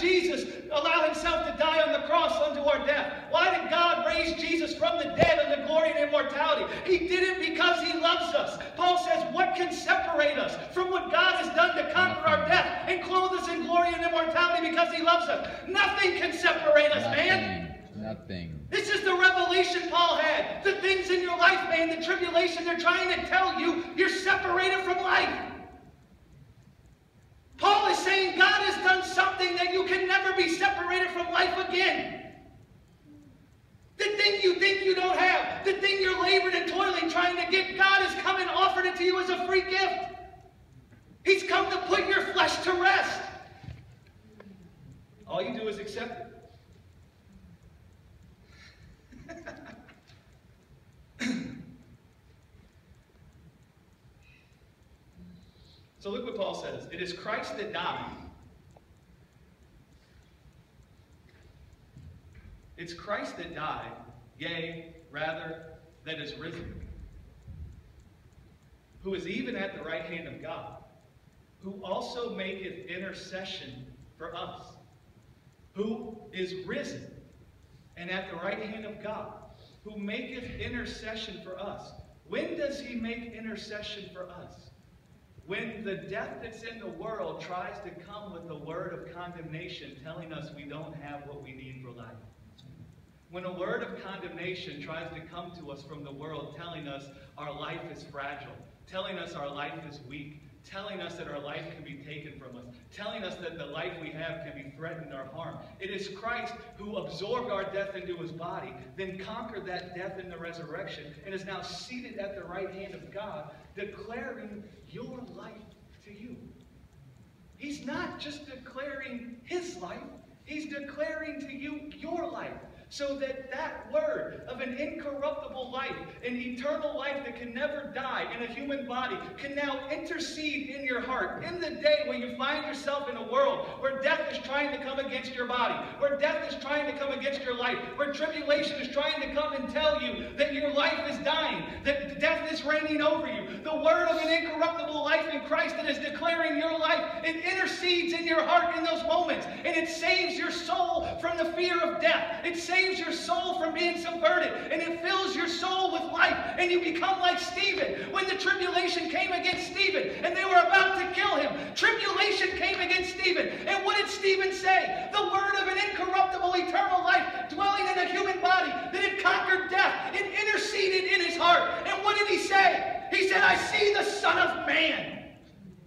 Jesus allow himself to die on the cross unto our death? Why did God raise Jesus from the dead unto glory and immortality? He did it because he loves us. Paul says, What can separate us from what God has done to conquer our death and clothe us in glory and immortality because he loves us? Nothing can separate us, Nothing. man. Nothing. This is the revelation Paul had. The things in your life, man, the tribulation they're trying to tell you, you're separated from life. Paul is saying God has done something that you can never be separated from life again. The thing you think you don't have, the thing you're laboring and toiling trying to get, God has come and offered it to you as a free gift. He's come to put your flesh to rest. All you do is accept it. so look what Paul says. It is Christ that died. It's Christ that died, yea, rather, that is risen, who is even at the right hand of God, who also maketh intercession for us, who is risen and at the right hand of God, who maketh intercession for us. When does he make intercession for us? When the death that's in the world tries to come with the word of condemnation telling us we don't have what we need for life. When a word of condemnation tries to come to us from the world telling us our life is fragile, telling us our life is weak, telling us that our life can be taken from us, telling us that the life we have can be threatened or harmed. It is Christ who absorbed our death into his body, then conquered that death in the resurrection, and is now seated at the right hand of God, declaring your life to you. He's not just declaring his life, he's declaring to you your life so that that word of an incorruptible life, an eternal life that can never die in a human body, can now intercede in your heart in the day when you find yourself in a world where death is trying to come against your body, where death is trying to come against your life, where tribulation is trying to come and tell you that your life is dying, that death is reigning over you. The word of an incorruptible life in Christ that is declaring your life, it intercedes in your heart in those moments, and it saves your soul from the fear of death. It saves saves your soul from being subverted, and it fills your soul with life, and you become like Stephen. When the tribulation came against Stephen, and they were about to kill him, tribulation came against Stephen. And what did Stephen say? The word of an incorruptible, eternal life dwelling in a human body that had conquered death. It interceded in his heart. And what did he say? He said, I see the Son of Man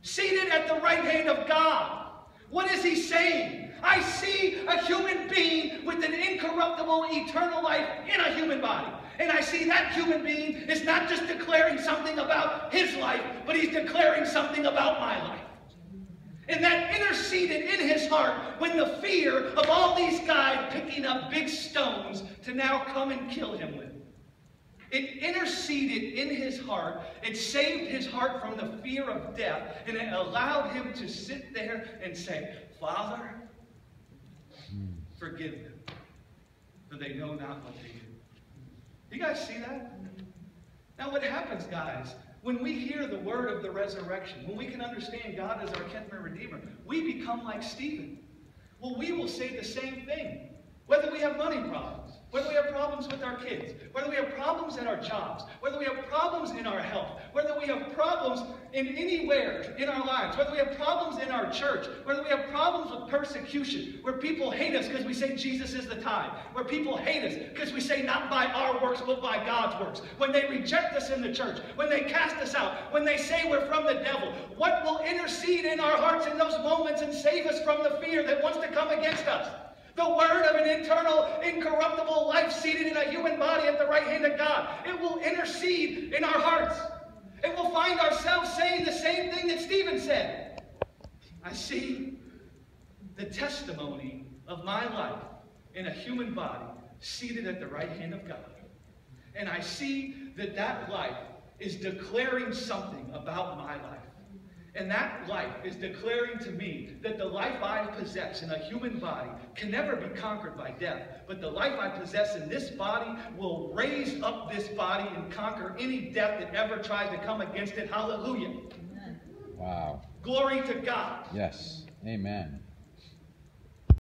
seated at the right hand of God. What is he saying? I see a human being with an incorruptible, eternal life in a human body. And I see that human being is not just declaring something about his life, but he's declaring something about my life. And that interceded in his heart when the fear of all these guys picking up big stones to now come and kill him with. It interceded in his heart. It saved his heart from the fear of death. And it allowed him to sit there and say, Father, Forgive them, for they know not what they do. You guys see that? Now, what happens, guys, when we hear the word of the resurrection, when we can understand God as our kinsman redeemer, we become like Stephen. Well, we will say the same thing. Whether we have money problems, whether we have problems with our kids, whether we have problems at our jobs, whether we have problems in our health, whether we have problems in anywhere in our lives, whether we have problems in our church, whether we have problems with persecution, where people hate us because we say Jesus is the tithe, where people hate us because we say not by our works but by God's works, when they reject us in the church, when they cast us out, when they say we're from the devil, what will intercede in our hearts in those moments and save us from the fear that wants to come against us? The word of an eternal, incorruptible life seated in a human body at the right hand of God. It will intercede in our hearts. And we'll find ourselves saying the same thing that Stephen said. I see the testimony of my life in a human body seated at the right hand of God. And I see that that life is declaring something about my life. And that life is declaring to me that the life I possess in a human body can never be conquered by death. But the life I possess in this body will raise up this body and conquer any death that ever tries to come against it. Hallelujah. Wow. Glory to God. Yes. Amen.